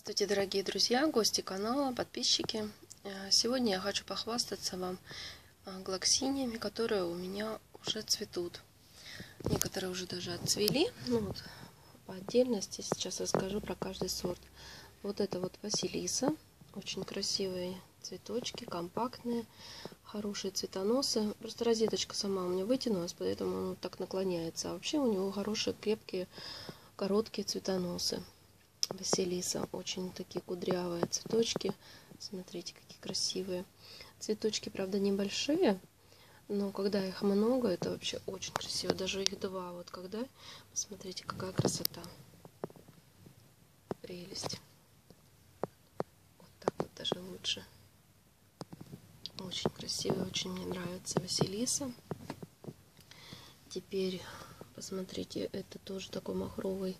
Здравствуйте, дорогие друзья, гости канала, подписчики. Э, Сегодня я хочу похвастаться вам э, глоксиниями, которые у меня уже цветут. Некоторые уже даже отцвели. Ну вот, по отдельности сейчас расскажу про каждый сорт. Вот это вот Василиса. Очень красивые цветочки, компактные, хорошие цветоносы. Просто розеточка сама у меня вытянулась, поэтому он так наклоняется. А вообще у него хорошие, крепкие, короткие цветоносы. Василиса. Очень такие кудрявые цветочки. Смотрите, какие красивые. Цветочки, правда, небольшие, но когда их много, это вообще очень красиво. Даже их два. Вот когда, посмотрите, какая красота. Прелесть. Вот так вот даже лучше. Очень красиво, очень мне нравится Василиса. Теперь, посмотрите, это тоже такой махровый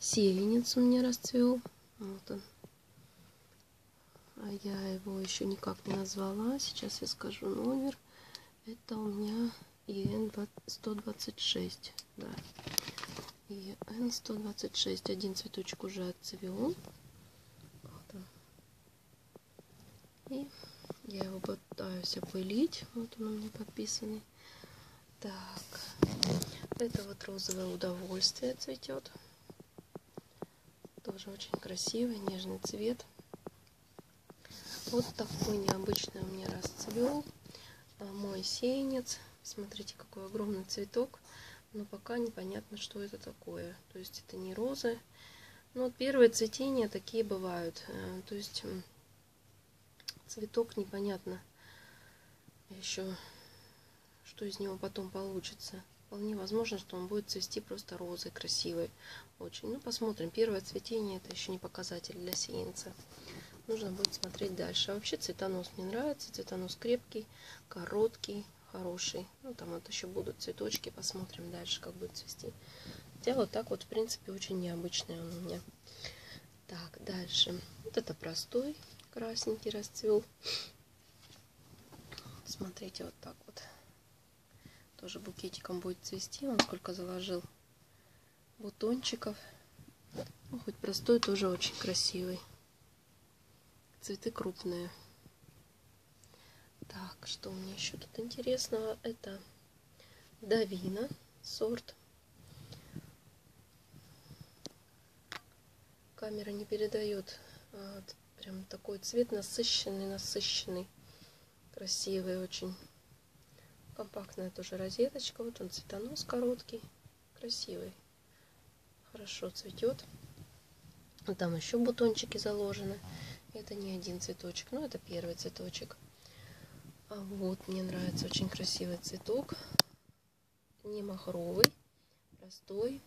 сеянец у меня расцвел. Вот он. А я его еще никак не назвала. Сейчас я скажу номер. Это у меня ИН 126. Да. ИН 126. Один цветочек уже отцвел. Вот он. И я его пытаюсь опылить. Вот он у меня подписанный. Так. Это вот розовое удовольствие цветет. Тоже очень красивый, нежный цвет. Вот такой необычный у меня расцвел а, мой сеянец. Смотрите, какой огромный цветок. Но пока непонятно, что это такое. То есть это не розы. Но первые цветения такие бывают. Э, то есть цветок непонятно еще, что из него потом получится. Вполне возможно, что он будет цвести просто розой красивой. Очень. Ну, посмотрим. Первое цветение это еще не показатель для сеянца. Нужно будет смотреть дальше. А вообще цветонос мне нравится. Цветонос крепкий, короткий, хороший. Ну, там вот еще будут цветочки. Посмотрим дальше, как будет цвести. Хотя вот так вот, в принципе, очень необычный он у меня. Так, дальше. Вот это простой красненький расцвел. Смотрите, вот так вот тоже букетиком будет цвести. Он сколько заложил бутончиков. Ну, хоть простой, тоже очень красивый. Цветы крупные. Так, что у меня еще тут интересного? Это Давина сорт. Камера не передает. А, прям такой цвет насыщенный, насыщенный. Красивый очень. Компактная тоже розеточка. Вот он цветонос короткий. Красивый. Хорошо цветет. Там еще бутончики заложены. Это не один цветочек. Ну, это первый цветочек. А вот мне нравится очень красивый цветок. Не махровый. Простой.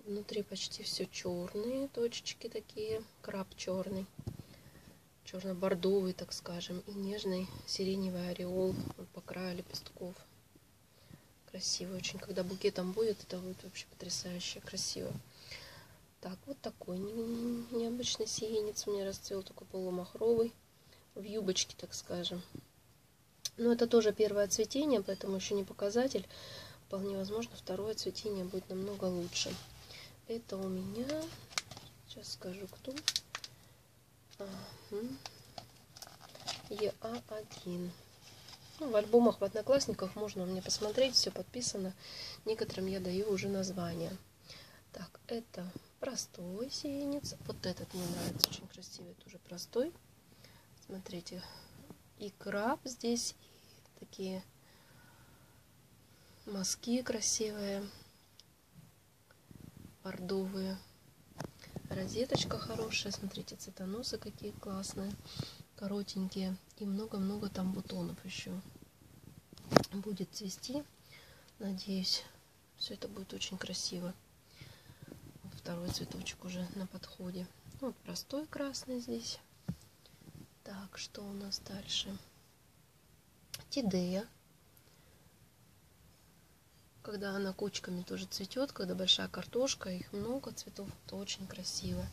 Внутри почти все черные точечки такие. Краб черный черно-бордовый, так скажем, и нежный сиреневый ореол по краю лепестков. Красиво очень. Когда букетом будет, это будет вообще потрясающе красиво. Так, вот такой необычный сиенец у меня расцвел, такой полумахровый, в юбочке, так скажем. Но это тоже первое цветение, поэтому еще не показатель. Вполне возможно, второе цветение будет намного лучше. Это у меня, сейчас скажу, кто. ЕА1. Ну, в альбомах в Одноклассниках можно мне посмотреть, все подписано. Некоторым я даю уже название. Так, это простой сеянец. Вот этот мне нравится, очень красивый, тоже простой. Смотрите, и краб здесь, и такие мазки красивые, бордовые. Розеточка хорошая, смотрите, цветоносы какие классные, коротенькие. И много-много там бутонов еще будет цвести. Надеюсь, все это будет очень красиво. Второй цветочек уже на подходе. Вот простой красный здесь. Так, что у нас дальше? Тидея когда она кучками тоже цветет, когда большая картошка, их много цветов, то очень красиво.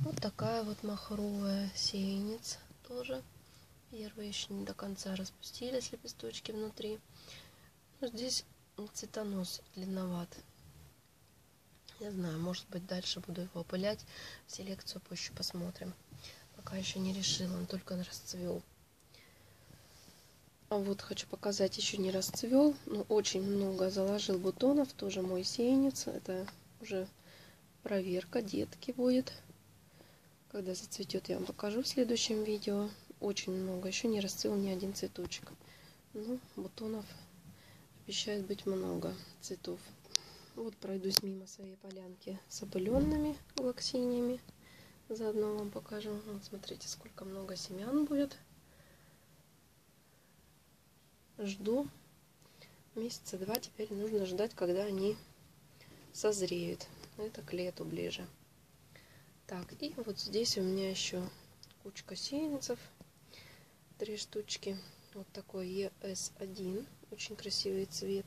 Вот такая вот махровая сеянец тоже. Первые еще не до конца распустились лепесточки внутри. Но здесь цветонос длинноват. Не знаю, может быть, дальше буду его опылять. В селекцию позже посмотрим. Пока еще не решила, он только расцвел. А вот хочу показать, еще не расцвел, но очень много заложил бутонов. Тоже мой сеянец. Это уже проверка, детки будет. Когда зацветет, я вам покажу в следующем видео. Очень много, еще не расцвел ни один цветочек. Ну, бутонов обещает быть много цветов. Вот пройдусь мимо своей полянки с опыленными глоксиниями. Заодно вам покажу. Вот смотрите, сколько много семян будет. Жду месяца два. Теперь нужно ждать, когда они созреют. Это к лету ближе. Так, и вот здесь у меня еще кучка сеянцев. Три штучки. Вот такой ES1. Очень красивый цвет.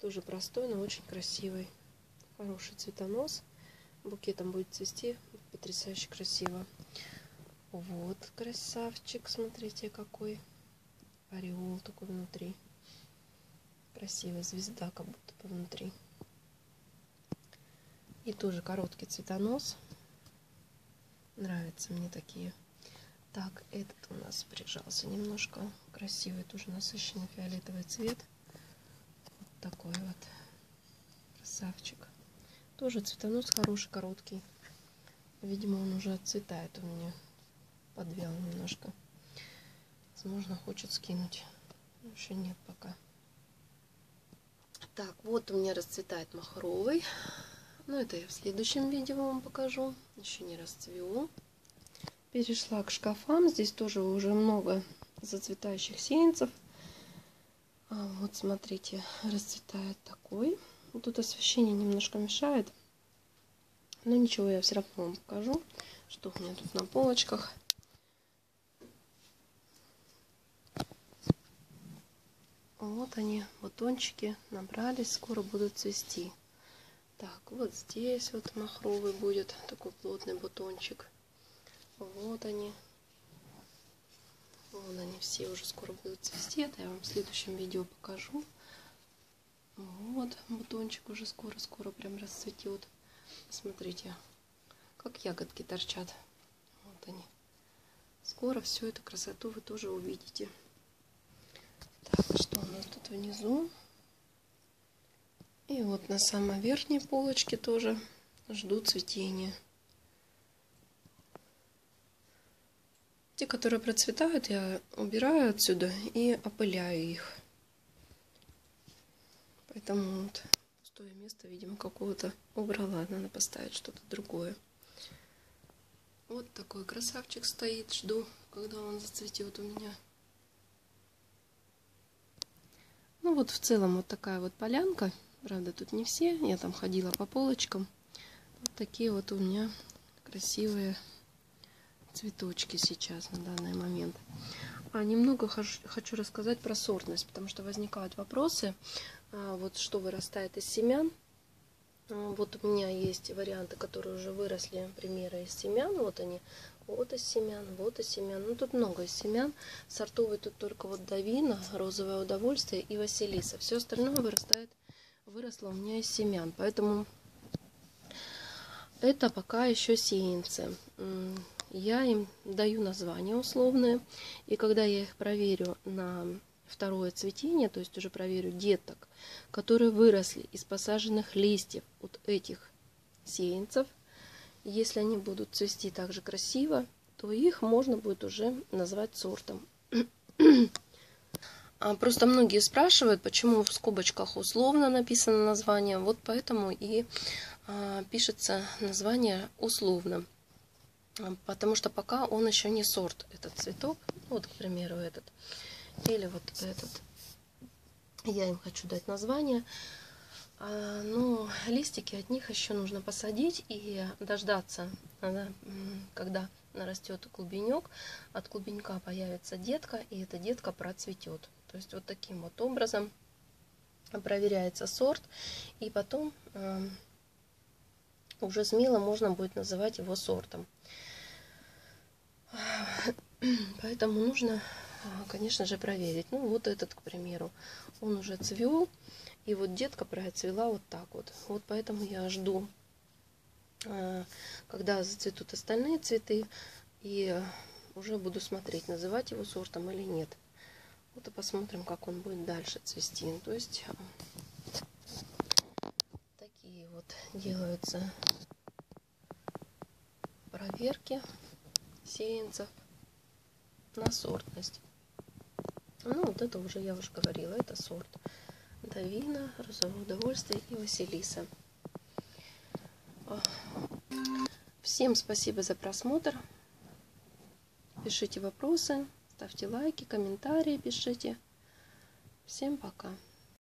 Тоже простой, но очень красивый. Хороший цветонос. Букетом будет цвести потрясающе красиво. Вот красавчик. Смотрите, какой ореол такой внутри. Красивая звезда, как будто бы внутри. И тоже короткий цветонос. Нравятся мне такие. Так, этот у нас прижался немножко. Красивый, тоже насыщенный фиолетовый цвет. Вот такой вот красавчик. Тоже цветонос хороший, короткий. Видимо, он уже отцветает у меня. Подвял немножко. Возможно, хочет скинуть. Но еще нет пока. Так, вот у меня расцветает махровый. Но это я в следующем видео вам покажу. Еще не расцвел. Перешла к шкафам. Здесь тоже уже много зацветающих сеянцев. А вот смотрите, расцветает такой. Тут освещение немножко мешает. Но ничего, я все равно вам покажу, что у меня тут на полочках. Вот они, бутончики набрались, скоро будут цвести. Так, вот здесь вот махровый будет такой плотный бутончик. Вот они. Вон они все уже скоро будут цвести. Это я вам в следующем видео покажу. Вот бутончик уже скоро-скоро прям расцветет. Смотрите, как ягодки торчат. Вот они. Скоро всю эту красоту вы тоже увидите. Так, что у нас тут внизу? И вот на самой верхней полочке тоже жду цветения. Те, которые процветают, я убираю отсюда и опыляю их. Поэтому вот пустое место, видимо, какого-то убрала. Надо поставить что-то другое. Вот такой красавчик стоит. Жду, когда он зацветет у меня. Ну вот в целом вот такая вот полянка. Правда, тут не все. Я там ходила по полочкам. Вот такие вот у меня красивые цветочки сейчас на данный момент. А немного хочу рассказать про сортность, потому что возникают вопросы, а, вот что вырастает из семян. А, вот у меня есть варианты, которые уже выросли, примеры из семян. Вот они, вот из семян, вот из семян. Ну, тут много из семян. Сортовый тут только вот Давина, Розовое удовольствие и Василиса. Все остальное вырастает выросло у меня из семян. Поэтому это пока еще сеянцы. Я им даю названия условные. И когда я их проверю на второе цветение, то есть уже проверю деток, которые выросли из посаженных листьев от этих сеянцев, если они будут цвести так же красиво, то их можно будет уже назвать сортом. А просто многие спрашивают, почему в скобочках условно написано название. Вот поэтому и а, пишется название условно. А, потому что пока он еще не сорт, этот цветок. Вот, к примеру, этот. Или вот этот. Я им хочу дать название. Но листики от них еще нужно посадить и дождаться, когда нарастет клубенек. От клубенька появится детка, и эта детка процветет. То есть вот таким вот образом проверяется сорт, и потом э, уже смело можно будет называть его сортом. Поэтому нужно, конечно же, проверить. Ну, вот этот, к примеру, он уже цвел, и вот детка процвела вот так вот. Вот поэтому я жду, э, когда зацветут остальные цветы. И уже буду смотреть, называть его сортом или нет. Вот и посмотрим, как он будет дальше цвести. Ну, то есть такие вот делаются проверки сеянцев на сортность. Ну, вот это уже, я уже говорила, это сорт Давина, Розовое удовольствие и Василиса. Всем спасибо за просмотр. Пишите вопросы, ставьте лайки, комментарии пишите. Всем пока.